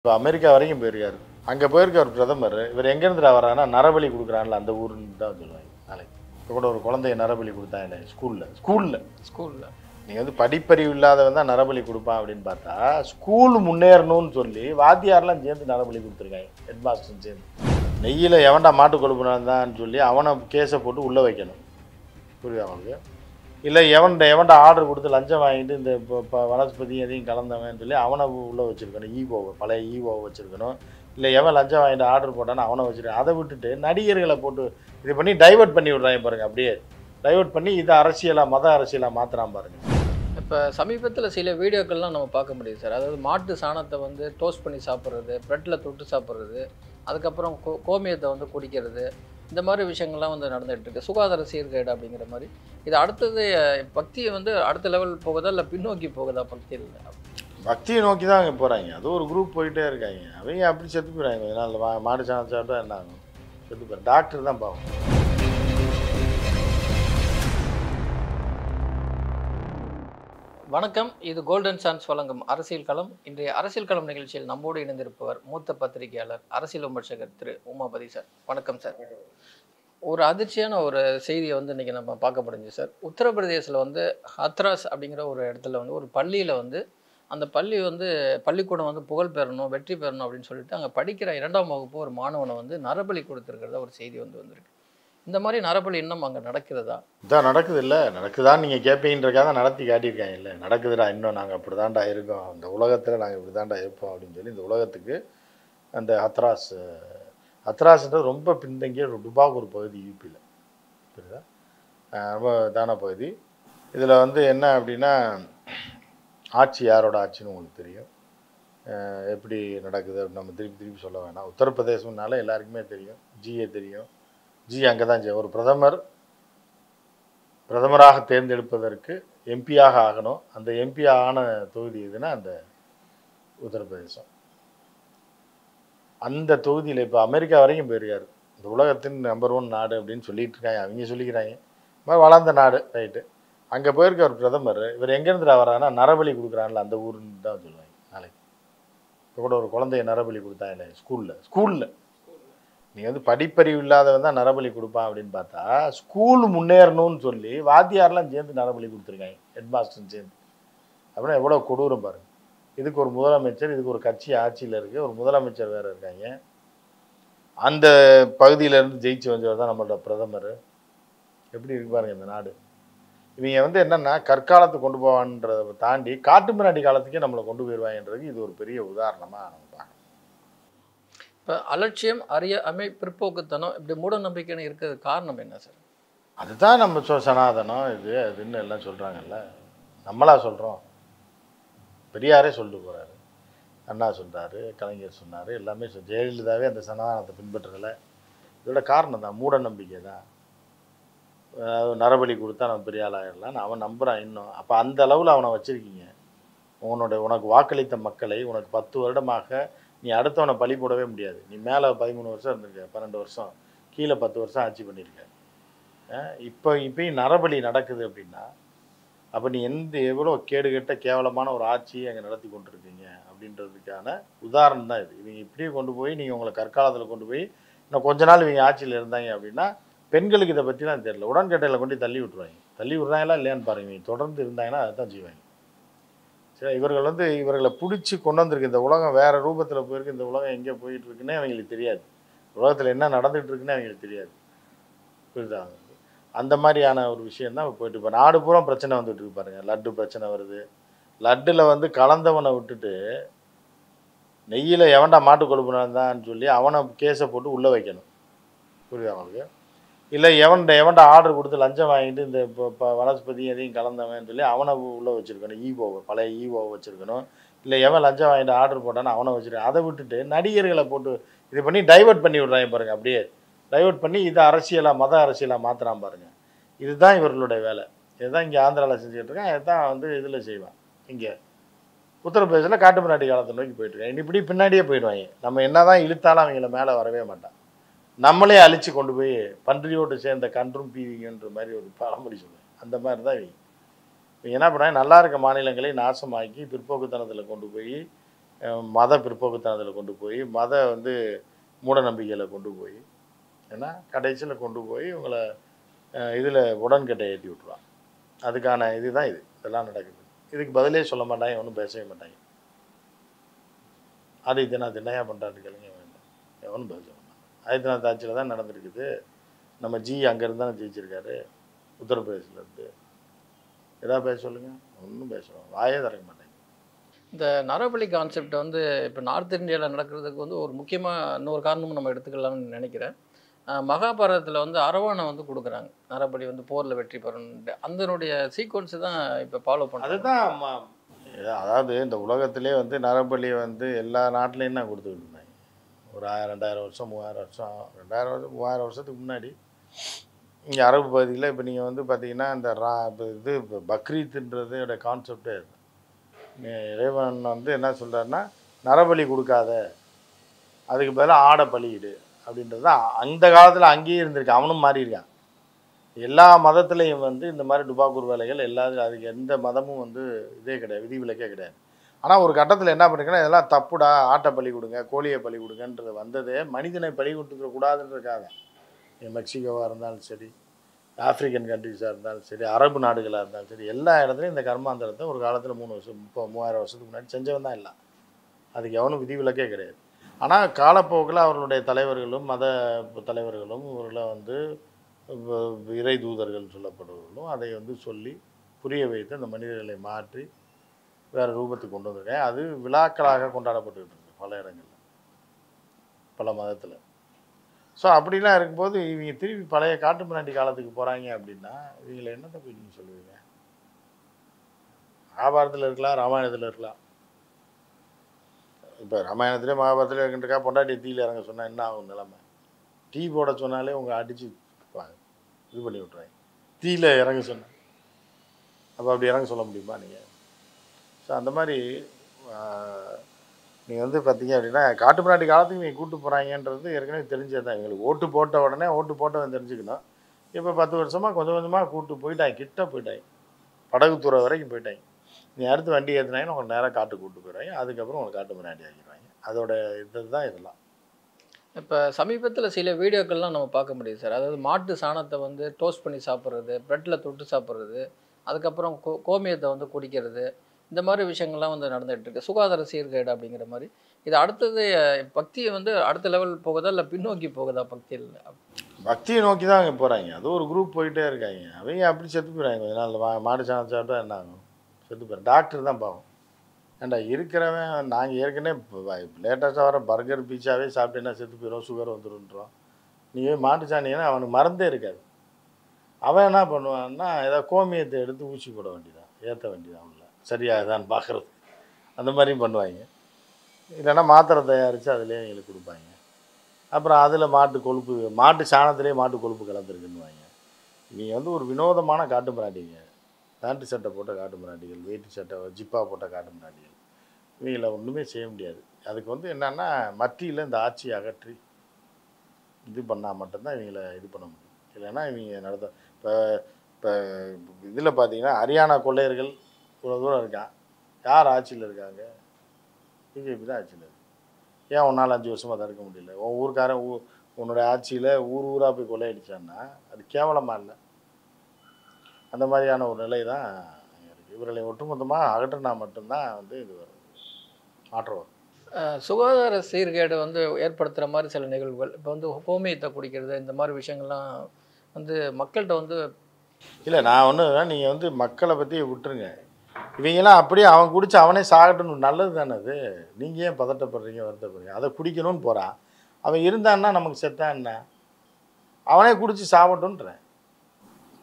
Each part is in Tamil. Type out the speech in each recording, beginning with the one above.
இப்போ அமெரிக்கா வரைக்கும் போயிருக்காரு. அங்கே போயிருக்கார் பிரதமர். இவர் எங்கேருந்து வரானா நரபலி கொடுக்குறான்ல அந்த ஊருன்னு தான் சொல்லுவாங்க நாளைக்கு. இப்போ கூட ஒரு குழந்தைய நரபலி கொடுத்தாங்க ஸ்கூலில். ஸ்கூலில். ஸ்கூல்ல. நீங்கள் வந்து படிப்பறிவு இல்லாதவன் தான் நரபலி கொடுப்பான் அப்படின்னு பார்த்தா ஸ்கூல் முன்னேறணும்னு சொல்லி வாத்தியார்லாம் சேர்ந்து நரபலி கொடுத்துருக்காங்க ஹெட் மாஸ்டர் சேர்ந்து. நெய்யில் எவன்டா மாட்டு கொழுப்புனான்னு சொல்லி அவனை கேஸை போட்டு உள்ளே வைக்கணும். புரியுதா அவனுக்கு இல்லை எவன்ட எவன்ட ஆர்டர் கொடுத்து லஞ்சம் வாங்கிட்டு இந்த இப்போ வனஸ்பதி எதையும் கலந்தவன் சொல்லி அவனை உள்ளே வச்சுருக்கணும். ஈவோவை பழைய ஈவோவை வச்சுருக்கணும். இல்லை எவன் லஞ்சம் வாங்கிட்டு ஆர்டர் போட்டானோ அவனை வச்சுருக்கேன் அதை விட்டுட்டு நடிகர்களை போட்டு இது பண்ணி டைவர்ட் பண்ணி விட்றாங்க பாருங்கள் அப்படியே. டைவர்ட் பண்ணி இதை அரசியலாக மத அரசியலாக மாற்றுறான் பாருங்கள் இப்போ சமீபத்தில் சில வீடியோக்கள்லாம் நம்ம பார்க்க முடியுது சார். அதாவது மாட்டு சாணத்தை வந்து டோஸ்ட் பண்ணி சாப்பிட்றது ப்ரெட்டில் தொட்டு சாப்பிட்றது அதுக்கப்புறம் கோ கோமியத்தை வந்து குடிக்கிறது இந்த மாதிரி விஷயங்கள்லாம் வந்து நடந்துகிட்ருக்கு சுகாதார சீர்கேடு அப்படிங்கிற மாதிரி. இது அடுத்தது பக்தியை வந்து அடுத்த லெவல் போகுதா இல்லை பின்னோக்கி போகுதா பக்தியில்? பக்தியை நோக்கி தான் அங்கே போகிறாங்க அது ஒரு குரூப் போயிட்டே இருக்காங்க. அவங்க அப்படி செத்து போயிடுறாங்க. கொஞ்ச நாள் மாடு சாணம் சாப்பிட்டா என்ன ஆகும்? செத்து போயிடும் டாக்டர் தான் பாவம். வணக்கம். இது கோல்டன் சான்ஸ் வழங்கும் அரசியல் களம். இன்றைய அரசியல் களம் நிகழ்ச்சியில் நம்மோடு இணைந்திருப்பவர் மூத்த பத்திரிகையாளர் அரசியல் விமர்சகர் திரு உமாபதி சார். வணக்கம் சார். ஒரு அதிர்ச்சியான ஒரு செய்தியை வந்து இன்றைக்கி நம்ம பார்க்க முடிஞ்சு சார். உத்தரப்பிரதேசில் வந்து ஹத்ராஸ் அப்படிங்கிற ஒரு இடத்துல வந்து ஒரு பள்ளியில் வந்து அந்த பள்ளி வந்து பள்ளிக்கூடம் வந்து புகழ் பெறணும் வெற்றி பெறணும் அப்படின்னு சொல்லிட்டு அங்கே படிக்கிற இரண்டாம் வகுப்பு ஒரு மாணவனை வந்து நரபலி கொடுத்துருக்கிறத ஒரு செய்தி வந்து வந்திருக்கு. இந்த மாதிரி நரபலி இன்னும் அங்கே நடக்கிறதா? இதான் நடக்குது இல்லை நடக்குதான்னு நீங்கள் கேட்பீங்கன்றக்காக நடத்தி காட்டியிருக்காங்க. இல்லை நடக்குதுடா இன்னும் நாங்கள் அப்படி தாண்டா இருக்கோம். இந்த உலகத்தில் நாங்கள் இப்படி தாண்டா இருப்போம் அப்படின்னு சொல்லி இந்த உலகத்துக்கு அந்த ஹத்ராஸ் ஹத்ராஸ்ன்றது ரொம்ப பின்தங்கிய டுபாக் ஒரு பகுதி யூபியில் புரியுதா? ரொம்ப தான பகுதி. இதில் வந்து என்ன அப்படின்னா ஆட்சி யாரோட ஆட்சின்னு உங்களுக்கு தெரியும். எப்படி நடக்குது அப்படின்னு நம்ம திருப்பி திருப்பி சொல்ல வேணாம். உத்தரப்பிரதேசம்னால எல்லாருக்குமே தெரியும். ஜிஏ தெரியும். ஜி அங்கே தான் ஜி. ஒரு பிரதமர் பிரதமராக தேர்ந்தெடுப்பதற்கு எம்பியாக ஆகணும். அந்த எம்பி ஆன தொகுதி எதுனா அந்த உத்தரப்பிரதேசம். அந்த தொகுதியில் இப்போ அமெரிக்கா வரைக்கும் போயிருக்காரு. இந்த உலகத்தின் நம்பர் ஒன் நாடு அப்படின்னு சொல்லிட்டு இருக்காங்க. அவங்க சொல்லிக்கிறாங்க. மாதிரி வளர்ந்த நாடு ரைட்டு அங்கே போயிருக்க ஒரு பிரதமர் இவர் எங்கேருந்து வராங்கன்னா நரபலி கொடுக்குறான்ல அந்த ஊருன்னு தான் சொல்லுவாங்க. நாளைக்கு. இப்போ கூட ஒரு குழந்தைய நரபலி கொடுத்தாங்க ஸ்கூலில். ஸ்கூலில். நீங்கள் வந்து படிப்பறிவு இல்லாதவன் தான் நரபலி கொடுப்பான் அப்படின்னு பார்த்தா ஸ்கூல் முன்னேறணும்னு சொல்லி வாத்தியார்லாம் சேர்ந்து நரபலி கொடுத்துருக்காங்க ஹெட் மாஸ்டர் சேர்ந்து. அப்படின்னா எவ்வளோ கொடூரம் பாருங்க. இதுக்கு ஒரு முதலமைச்சர் இதுக்கு ஒரு கட்சி ஆட்சியில் இருக்குது ஒரு முதலமைச்சர் வேறு இருக்காங்க. அந்த பகுதியிலேருந்து ஜெயிச்சு வந்தவர் தான் நம்மளோட பிரதமர். எப்படி இருக்கு பாருங்க இந்த நாடு. இவங்க வந்து என்னென்னா கற்காலத்துக்கு கொண்டு போவான்றதை தாண்டி காட்டு மிராண்டி காலத்துக்கே நம்மளை கொண்டு போயிடுவாங்கன்றது இது ஒரு பெரிய உதாரணமாக இப்போ அலட்சியம் அறியாமை பிற்போக்குத்தனம் இப்படி மூட நம்பிக்கைன்னு இருக்கிறது காரணம் என்ன சார் அதுதான் நம்ம சொ சனாதனம் இது அதுன்னு எல்லாம் சொல்கிறாங்கல்ல நம்மளா சொல்கிறோம் பெரியாரே சொல்லிட்டு போகிறாரு அண்ணா சொல்கிறாரு கலைஞர் சொன்னார் எல்லாமே சொல் ஜெயலலிதாவே அந்த சனாதனத்தை பின்பற்றதில்லை இதோட காரணம் தான் மூட நம்பிக்கை தான். அதாவது நரபலி கொடுத்தா நம்ம பெரிய ஆளாயிடலாம்னு அவன் நம்புகிறான் இன்னும். அப்போ அந்த அளவில் அவனை வச்சுருக்கீங்க. உன்னுடைய உனக்கு வாக்களித்த மக்களை உனக்கு பத்து வருடமாக நீ அடுத்தவனை பழி போடவே முடியாது. நீ மேலே பதிமூணு வருஷம் இருந்திருக்க பன்னெண்டு வருஷம். கீழே பத்து வருஷம் ஆட்சி பண்ணியிருக்க. இப்போ இப்பயும் நரபலி நடக்குது அப்படின்னா அப்போ நீ எந்த எவ்வளோ கேடுகெட்ட கேவலமான ஒரு ஆட்சியை அங்கே நடத்தி கொண்டிருக்கீங்க அப்படின்றதுக்கான உதாரணம் தான் இது. இவங்க இப்படியே கொண்டு போய் நீங்கள் உங்களை கற்காலத்தில் கொண்டு போய் இன்னும் கொஞ்ச நாள் இவங்க ஆட்சியில் இருந்தாங்க அப்படின்னா பெண்களுக்கு இதை பற்றிலாம் தெரியல. உடன்கட்டையில் கொண்டு தள்ளி விட்டுருவாங்க. தள்ளி விட்றாங்களா இல்லையான்னு பாருங்க. இவங்க தொடர்ந்து இருந்தாங்கன்னா அதை தான் செய்வாங்க. சரி இவர்கள் வந்து இவர்களை பிடிச்சி கொண்டு வந்திருக்கு. இந்த உலகம் வேறு ரூபத்தில் போயிருக்கு. இந்த உலகம் எங்கே போயிட்டு இருக்குன்னே அவங்களுக்கு தெரியாது. உலகத்தில் என்ன நடந்துகிட்டு இருக்குன்னு அவங்களுக்கு தெரியாது. புரியுதா? அந்த மாதிரியான ஒரு விஷயம் தான் போயிட்டு இப்போ நாடு பூரா பிரச்சனை வந்துட்டு இருக்கு பாருங்க. லட்டு பிரச்சனை வருது. லட்டில் வந்து கலந்தவனை விட்டுட்டு நெய்யில் எவன்டா மாட்டு நடந்தான்னு சொல்லி அவனை கேஸை போட்டு உள்ளே வைக்கணும். புரியுது அவங்களுக்கு இல்லை எவன்ட எவன்ட ஆர்டர் கொடுத்து லஞ்சம் வாங்கிட்டு இந்த இப்போ வனஸ்பதி எதையும் கலந்தவன் சொல்லி அவனை உள்ளே வச்சுருக்கணும். ஈவோவை பழைய ஈவோவை வச்சுருக்கணும். இல்லை எவன் லஞ்சம் வாங்கிட்டு ஆர்டர் போட்டானோ அவனை வச்சுருக்கணும். அதை விட்டுட்டு நடிகர்களை போட்டு இது பண்ணி டைவர்ட் பண்ணி விட்றாங்க பாருங்கள் அப்படியே. டைவர்ட் பண்ணி இதை அரசியலாக மத அரசியலாக மாற்றுறான் பாருங்கள் இதுதான் இவர்களுடைய வேலை. இதுதான் இங்கே ஆந்திராவில் செஞ்சுக்கிட்டு இருக்கான் இதுதான் வந்து இதில் செய்வான். இங்கே உத்தரப்பிரதேசில் காட்டு முன்னாடி காலத்தை நோக்கி போயிட்டுருக்கேன் இப்படி பின்னாடியே போயிடுவாங்க. நம்ம என்னதான் இழுத்தாலும் அவங்கள மேலே வரவே மாட்டான். நம்மளே அழிச்சு கொண்டு போய் பன்றியோடு சேர்ந்த கன்றும் பீதிங்கன்ற மாதிரி ஒரு பழமொழி சொல்லுவேன். அந்த மாதிரி தான் இவங்க என்ன பண்ணால் நல்லா இருக்க மாநிலங்களை நாசமாக்கி பிற்போக்குத்தனத்தில் கொண்டு போய் மத பிற்போக்குத்தனத்தில் கொண்டு போய் மத வந்து மூட நம்பிக்கையில் கொண்டு போய் ஏன்னா கடைசியில் கொண்டு போய் உங்களை இதில் உடன்கட்டை ஏற்றி விட்ருவான் அதுக்கான இதுதான் இது. இதெல்லாம் நடக்குது. இதுக்கு பதிலே சொல்ல மாட்டாங்க ஒன்றும் பேசவே மாட்டாங்க. அது இதை நான் என்னையா பண்ணுறான்னு கேளுங்க வேண்டாம் எவனும் பேச ஆதித்யநாத் ஆட்சியில் தான் நடந்திருக்குது. நம்ம ஜி அங்கேருந்து தானே ஜெயிச்சிருக்காரு. உத்தரப்பிரதேசிலேருந்து எதாவது பேச சொல்லுங்கள் ஒன்றும் பேசுகிறோம் வாயே திறக்க மாட்டாங்க இந்த நரபலி கான்செப்ட் வந்து இப்போ நார்த் இந்தியாவில் நடக்கிறதுக்கு வந்து ஒரு முக்கியமாக இன்னொரு காரணமும் நம்ம எடுத்துக்கலாம்னு நினைக்கிறேன். மகாபாரதத்தில் வந்து அரவானை வந்து கொடுக்குறாங்க. நரபலி வந்து போரில் வெற்றி பெறணுன்ட்டு அதனுடைய சீக்வன்ஸ் தான் இப்போ ஃபாலோ பண்ணுறது அதுதான் அதாவது இந்த உலகத்திலே வந்து நரபலி வந்து எல்லா நாட்டிலையும் தான் கொடுத்துக்கிட்டு ஒரு ஆயிரம் ரெண்டாயிரம் வருஷம் மூவாயிரம் வருஷம் ரெண்டாயிரம் வருஷம் மூவாயிரம் வருஷத்துக்கு முன்னாடி இங்கே அரபு பகுதியில் இப்போ நீங்கள் வந்து பார்த்தீங்கன்னா இந்த ரா இப்போ இது இப்போ பக்ரீத்துன்றதோட கான்செப்டே இது இறைவன் வந்து என்ன சொல்கிறாருன்னா நரபலி கொடுக்காத அதுக்கு பதிலாக ஆடை பலியிடு அப்படின்றது தான் அந்த காலத்தில் அங்கேயே இருந்திருக்கான் அவனும் மாறியிருக்கான். எல்லா மதத்துலேயும் வந்து இந்த மாதிரி டுபாக்கூர் வேலைகள் எல்லாத்துக்கும் அதுக்கு எந்த மதமும் வந்து இதே கிடையாது விதிவிலக்கே கிடையாது. ஆனால் ஒரு கட்டத்தில் என்ன பண்ணிருக்கேன்னா இதெல்லாம் தப்புடா ஆட்டை பலி கொடுங்க கோழியை பலி கொடுங்கன்றது வந்ததே. மனிதனை பலி கொடுத்துக்க மெக்சிகோவாக இருந்தாலும் சரி ஆப்பிரிக்கன் கண்ட்ரிஸாக இருந்தாலும் சரி அரபு நாடுகளாக இருந்தாலும் சரி எல்லா இடத்துலையும் இந்த கர்மாந்திரத்தை ஒரு காலத்தில் மூணு வருஷம் இப்போ மூவாயிரம் வருஷத்துக்கு முன்னாடி செஞ்சவன் தான் இல்லை அதுக்கு எவனும் விதிவிலக்கே கிடையாது. ஆனால் காலப்போக்கில் அவர்களுடைய தலைவர்களும் மத தலைவர்களும் இவர்களை வந்து இறை தூதர்கள் சொல்லப்படுவர்களும் அதை வந்து சொல்லி புரிய வைத்து அந்த மனிதர்களை மாற்றி வேறு ரூபத்துக்கு கொண்டு வந்திருக்கேன். அது விழாக்களாக கொண்டாடப்பட்டுக்கிட்டு இருக்கு பல இடங்களில். பல மதத்தில். ஸோ அப்படிலாம் இருக்கும்போது இவங்க திருப்பி பழைய காட்டு மிராண்டி காலத்துக்கு போகிறாங்க அப்படின்னா இவங்களை என்னத்தை போய் நீங்கள் சொல்லுவீங்க? மகாபாரதத்தில் இருக்கலாம் ராமாயணத்தில் இருக்கலாம். இப்போ ராமாயணத்திலே மகாபாரதத்திலே இருக்கின்றக்கா பொண்டாட்டி தீயில் இறங்க சொன்னால் என்ன ஆகும் நிலமை? டீ போட சொன்னாலே உங்கள் அடித்து இது பண்ணி விட்றாங்க தீயில் இறங்க சொன்னேன் அப்போ அப்படி இறங்க சொல்ல முடியுமா நீங்கள் ஸோ அந்த மாதிரி நீங்கள் வந்து பார்த்தீங்க அப்படின்னா காட்டு பிராட்டி காலத்துக்கு நீங்கள் கூட்டு போகிறாங்கன்றது ஏற்கனவே தெரிஞ்சது தான் எங்களுக்கு ஓட்டு போட்ட உடனே ஓட்டு போட்டவன் தெரிஞ்சுக்கணும். இப்போ பத்து வருஷமாக கொஞ்சம் கொஞ்சமாக கூட்டு போயிட்டாங்க. கிட்ட போயிட்டாங்க. படகுத்துறை வரைக்கும் போயிட்டாங்க. நீ அடுத்து வண்டி ஏற்றினாங்கன்னா உங்களுக்கு நேராக காட்டு கூட்டு போயிடுவாங்க. அதுக்கப்புறம் உங்களுக்கு காட்டு பிராட்டி ஆக்கிடுவாங்க. அதோட இது தான் இதெல்லாம். இப்போ சமீபத்தில் சில வீடியோக்கள்லாம் நம்ம பார்க்க முடியுது சார். அதாவது மாட்டு சாணத்தை வந்து டோஸ்ட் பண்ணி சாப்பிட்றது ப்ரெட்டில் தொட்டு சாப்பிட்றது அதுக்கப்புறம் கோ கோமியத்தை வந்து குடிக்கிறது இந்த மாதிரி விஷயங்கள்லாம் வந்து நடந்துகிட்டு இருக்கு சுகாதார சீர்கேடு அப்படிங்கிற மாதிரி. இது அடுத்தது பக்தியை வந்து அடுத்த லெவல் போகுதா இல்லை பின்னோக்கி போகுதா பக்தியில்? பக்தியை நோக்கி தான் அங்கே போகிறாங்க அது ஒரு குரூப் போயிட்டே இருக்காங்க. அவங்க அப்படி செத்து போயிடுறாங்க. கொஞ்ச நாள் மா மாடு சாணம் சாப்பிட்டா என்ன ஆகும்? செத்து போயிடும். டாக்டர் தான் பாவம். ஏண்டா இருக்கிறவன் நாங்கள் ஏற்கனவே லேட்டஸ்ட்டாக வர பர்கர் பீச்சாவே சாப்பிட்டேன்னா செத்து போயிடும்? சுகர் வந்துருன்றோம் நீங்கள் மாட்டு சாணிங்கன்னா அவனுக்கு மறந்தே இருக்காது. அவன் என்ன பண்ணுவான்னா ஏதாவது கோமியத்தை எடுத்து ஊசி போட வேண்டியதான் ஏற்ற வேண்டியதான் சரியாக தான் பார்க்குறது. அந்த மாதிரியும் பண்ணுவாங்க. இல்லைன்னா மாத்திரை தயாரித்து அதுலேயே எங்களுக்கு கொடுப்பாங்க. அப்புறம் அதில் மாட்டு கொழுப்பு மாட்டு சாணத்திலே மாட்டு கொழுப்பு கலந்துருக்குன்னுவாங்க. நீங்கள் வந்து ஒரு வினோதமான காட்டு மிராண்டிங்க. பேண்ட்டு சட்டை போட்ட காட்டு மிராண்டிகள் வேட்டி சட்டை ஜிப்பா போட்ட காட்டு மிராண்டிகள். இவங்கள ஒன்றுமே செய்ய முடியாது. அதுக்கு வந்து என்னென்னா மத்தியில் இந்த ஆட்சியை அகற்றி இது பண்ணால் மட்டும்தான் இவங்களை இது பண்ண முடியும். இல்லைன்னா இவங்க நடத்த இப்போ இப்போ இதில் பார்த்தீங்கன்னா ஹரியானா கொள்ளையர்கள் இவ்வளோ தூரம் இருக்கான் யார் ஆட்சியில் இருக்காங்க? பிஜேபி தான் ஆட்சியில் இருக்கு. ஏன் உன்னால் அஞ்சு வருஷமாக தடுக்க முடியல? உன் ஊருக்காரன் ஊ உன்னோட ஆட்சியில் ஊர் ஊராக போய் கொள்ளையடிச்சான்னா அது கேவலமாக இல்லை. அந்த மாதிரியான ஒரு நிலை தான் இருக்குது இவர்களை ஒட்டுமொத்தமாக அகற்றினா மட்டும்தான் வந்து இது வரும். மாற்றம் வரும். சுகாதார சீர்கேடு வந்து ஏற்படுத்துகிற மாதிரி சில நிகழ்வுகள். இப்போ வந்து கோமியத்தை குடிக்கிறது இந்த மாதிரி விஷயங்கள்லாம் வந்து மக்கள்கிட்ட வந்து இல்லை நான் ஒன்று நீங்கள் வந்து மக்களை பற்றி விட்டுருங்க. இவங்கெல்லாம் அப்படியே அவன் குடிச்சு அவனே சாகட்டும். நல்லது தானே அது? நீங்கள் ஏன் பதட்டப்படுறீங்க வருத்தப்படுறீங்க? அதை குடிக்கணும்னு போகிறான் அவன் இருந்தான்னா நமக்கு செத்தான் என்ன? அவனே குடிச்சு இல்லை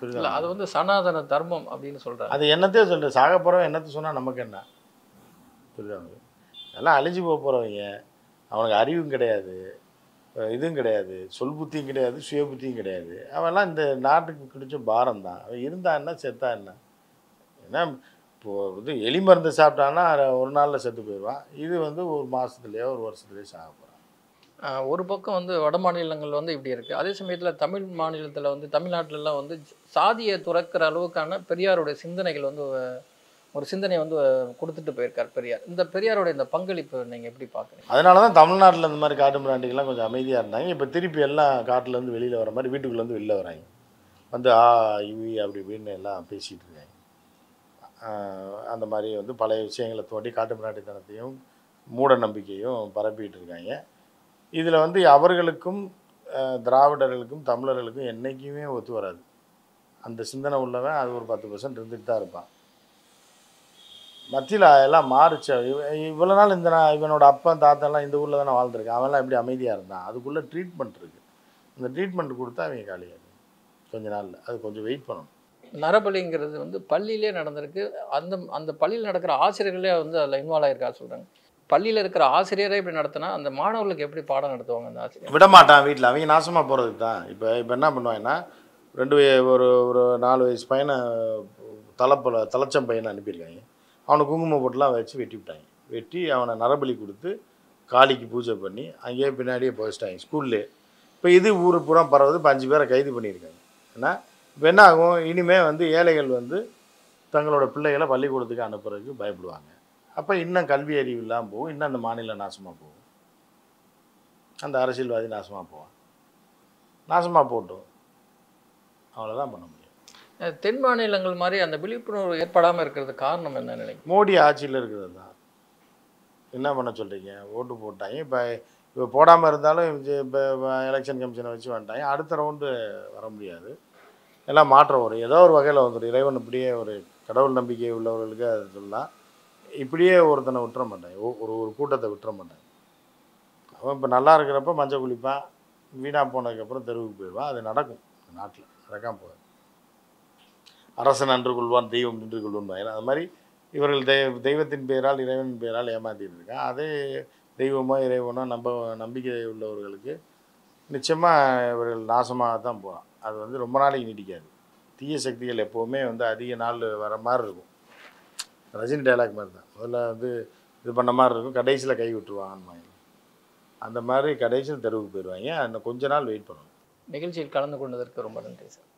புரியுதா? அது வந்து சனாதன தர்மம் அப்படின்னு சொல்கிறாங்க அது என்னத்தையும் சொல்ற சாக போகிறவன் என்னத்தை சொன்னால் நமக்கு என்ன? புரியுதா? எல்லாம் அழிஞ்சு போக போகிறவங்க அவனுக்கு அறிவும் கிடையாது. இதுவும் கிடையாது. சொல் புத்தியும் கிடையாது. சுய புத்தியும் கிடையாது. அவன்லாம் இந்த நாட்டுக்கு பிடிச்ச பாரம் தான் அவன் இருந்தா என்ன செத்தா என்ன? ஏன்னா இப்போ இது எலி மருந்து சாப்பிட்டான்னா ஒரு நாளில் செத்து போயிடுவான். இது வந்து ஒரு மாதத்துலேயோ ஒரு வருஷத்துலேயோ சாக போகிறான் ஒரு பக்கம் வந்து வட மாநிலங்கள் வந்து இப்படி இருக்குது அதே சமயத்தில் தமிழ் மாநிலத்தில் வந்து தமிழ்நாட்டிலலாம் வந்து சாதியை துறக்கிற அளவுக்கான பெரியாருடைய சிந்தனைகள் வந்து ஒரு சிந்தனை வந்து கொடுத்துட்டு போயிருக்கார் பெரியார். இந்த பெரியாரோட இந்த பங்களிப்பு நீங்கள் எப்படி பார்க்குறீங்க அதனால தான் தமிழ்நாட்டில் இந்த மாதிரி காட்டு மிராண்டிகள்லாம் கொஞ்சம் அமைதியாக இருந்தாங்க. இப்போ திருப்பி எல்லாம் காட்டுலேருந்து வெளியில் வர மாதிரி வீட்டுக்குள்ளேருந்து வெளில வராங்க. வந்து ஆ இவி அப்படி இப்படின்னு எல்லாம் பேசிகிட்டு இருக்காங்க. அந்த மாதிரி வந்து பழைய விஷயங்களை தோண்டி காட்டு மூட நம்பிக்கையும் பரப்பிட்டு இருக்காங்க. இதில் வந்து அவர்களுக்கும் திராவிடர்களுக்கும் தமிழர்களுக்கும் என்றைக்குமே ஒத்து வராது. அந்த சிந்தனை உள்ளவன் அது ஒரு பத்து பர்சன்ட் இருந்துட்டு தான் இருப்பான். மத்தியில் எல்லாம் மாறுச்சு. இவ்வளோ நாள் இந்த நான் இவனோட அப்பா தாத்தாலாம் இந்த ஊரில் தானே வாழ்ந்துருக்கான் அவன்லாம் எப்படி அமைதியாக இருந்தான்? அதுக்குள்ளே ட்ரீட்மெண்ட் இருக்குது இந்த ட்ரீட்மெண்ட் கொடுத்தா அவங்க காலியாகும் கொஞ்ச நாளில். அது கொஞ்சம் வெயிட் பண்ணணும். நரபலிங்கிறது வந்து பள்ளியிலே நடந்திருக்கு. அந்த அந்த பள்ளியில் நடக்கிற ஆசிரியர்களே வந்து அதில் இன்வால்வ் ஆகிருக்கா சொல்கிறாங்க பள்ளியில் இருக்கிற ஆசிரியரே இப்படி நடத்தினா அந்த மாணவர்களுக்கு எப்படி பாடம் நடத்துவாங்க அந்த ஆசிரியர்? விட மாட்டான் வீட்டில் அவங்க நாசமாக போகிறதுக்கு தான். இப்போ இப்போ என்ன பண்ணுவாங்கன்னா ரெண்டு ஒரு ஒரு நாலு வயசு பையனை தலைப்பல தலைச்சம் பையனை அனுப்பியிருக்காங்க. அவனை குங்குமம் போட்டுலாம் வச்சு வெட்டி விட்டாங்க. வெட்டி அவனை நரபலி கொடுத்து காளிக்கு பூஜை பண்ணி அங்கேயே பின்னாடியே போயிச்சிட்டாங்க ஸ்கூல்லே. இப்போ இது ஊர் பூரா பரவுது. இப்போ அஞ்சு பேரை கைது பண்ணியிருக்காங்க. ஏன்னா இப்போ என்ன ஆகும் இனிமே வந்து ஏழைகள் வந்து தங்களோட பிள்ளைகளை பள்ளிக்கூடத்துக்கு அனுப்புறதுக்கு பயப்படுவாங்க. அப்போ இன்னும் கல்வி அறிவு இல்லாமல் போகும். இன்னும் அந்த மாநிலம் நாசமாக போகும். அந்த அரசியல்வாதி நாசமாக போவான். நாசமாக போட்டும். அவ்வளோதான் பண்ண முடியும். தென் மாநிலங்கள் மாதிரி அந்த விழிப்புணர்வு ஏற்படாமல் இருக்கிறது காரணம் என்ன நினைக்கிறீங்க? மோடி ஆட்சியில் இருக்கிறது தான். என்ன பண்ண சொல்கிறீங்க ஓட்டு போட்டாங்க. இப்போ இப்போ போடாமல் இருந்தாலும் இப்போ எலெக்ஷன் கமிஷனை வச்சு வந்துட்டாங்க. அடுத்த ரவுண்டு வர முடியாது. எல்லாம் மாற்றம் வரும். ஏதோ ஒரு வகையில் வந்துடும் இறைவன் இப்படியே ஒரு கடவுள் நம்பிக்கை உள்ளவர்களுக்கு அது சொல்லலாம் இப்படியே ஒருத்தனை விட்டுற மாட்டேன். ஒ- ஒரு ஒரு கூட்டத்தை விட்டுற மாட்டேன். அவன் இப்போ நல்லா இருக்கிறப்ப மஞ்சள் குளிப்பான் வீணாக போனதுக்கப்புறம் தெருவுக்கு போயிடுவான். அது நடக்கும் நாட்டில். நடக்காம போகாது. அரசன் அன்று கொள்வான் தெய்வம் நின்று கொள்வான் அது மாதிரி இவர்கள் தெய்வ தெய்வத்தின் பெயரால் இறைவனின் பெயரால் ஏமாற்றிட்டு இருக்கான் அதே தெய்வமோ இறைவனோ நம்ப நம்பிக்கை உள்ளவர்களுக்கு நிச்சயமாக இவர்கள் நாசமாக தான் போகிறான் அது வந்து ரொம்ப நாளைக்கு நீடிக்காது. தீய சக்திகள் எப்போவுமே வந்து அதிக நாள் வர மாதிரி இருக்கும். ரஜினி டைலாக் மாதிரி தான் முதல்ல வந்து இது பண்ண மாதிரி இருக்கும். கடைசியில் கை விட்டுருவாங்க அந்த மாதிரி கடைசியில் தெருவுக்கு போயிடுவாங்க. இன்னும் கொஞ்ச நாள் வெயிட் பண்ணுவோம் நிகழ்ச்சியில் கலந்து கொண்டதற்கு ரொம்ப நன்றி சார்.